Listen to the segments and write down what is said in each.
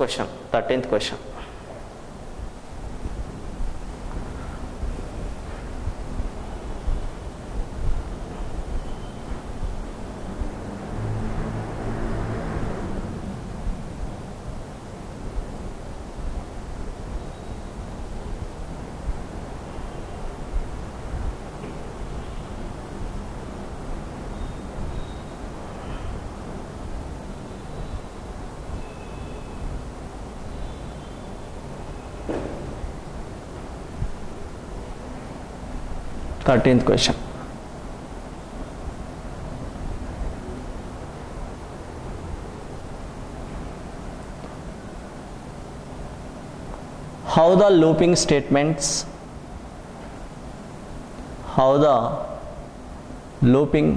Question thirteenth question 13th question. How the looping statements how the looping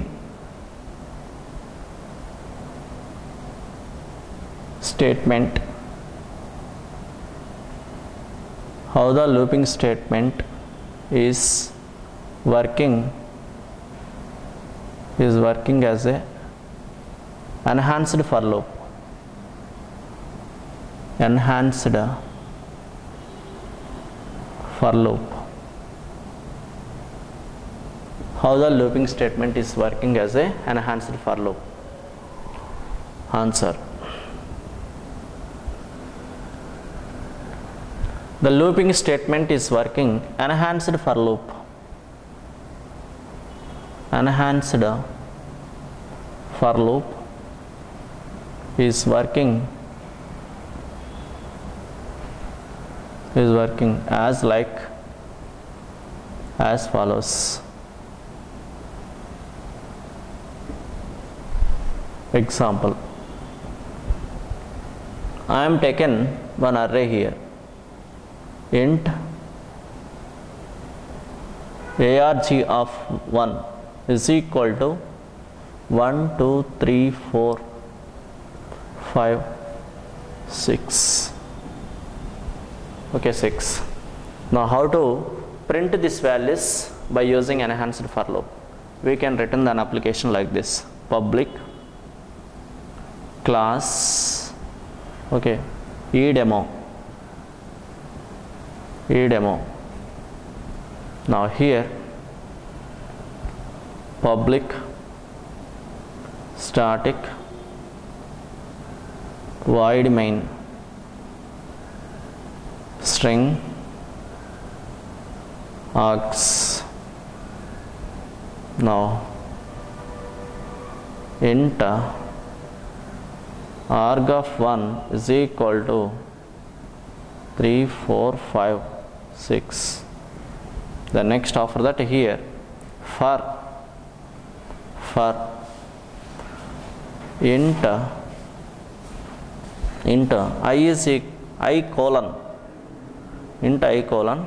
statement how the looping statement is working is working as a enhanced for loop. Enhanced for loop. How the looping statement is working as a enhanced for loop? Answer. The looping statement is working enhanced for loop enhanced for loop. Is working. Is working as like as follows. Example. I am taken one array here. Int arg of 1 is equal to 1 2 3 4 5 6 okay 6 now how to print this values by using enhanced for loop? We can written an application like this. Public class okay edemo. Edemo. Now here public static void main string args. Now int arg of 1 is equal to 3 4 5 6 the next after that here for for int int i is e- i colon int i colon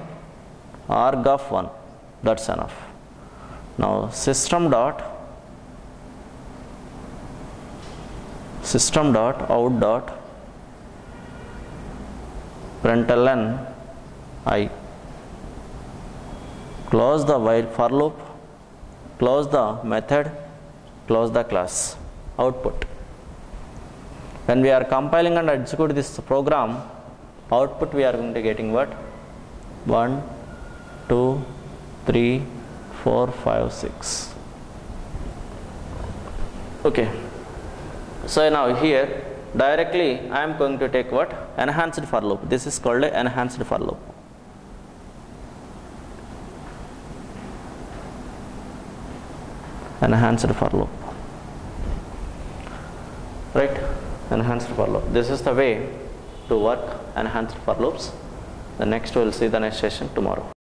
arg of 1 that's enough now system dot system dot out dot println i close the while for loop close the method close the class. Output. When we are compiling and execute this program output we are going to getting what? 1 2 3 4 5 6 okay. So now here directly I am going to take what? Enhanced for loop. This is called enhanced for loop enhanced for loop right enhanced for loop this is the way to work enhanced for loops the next we will see the next session tomorrow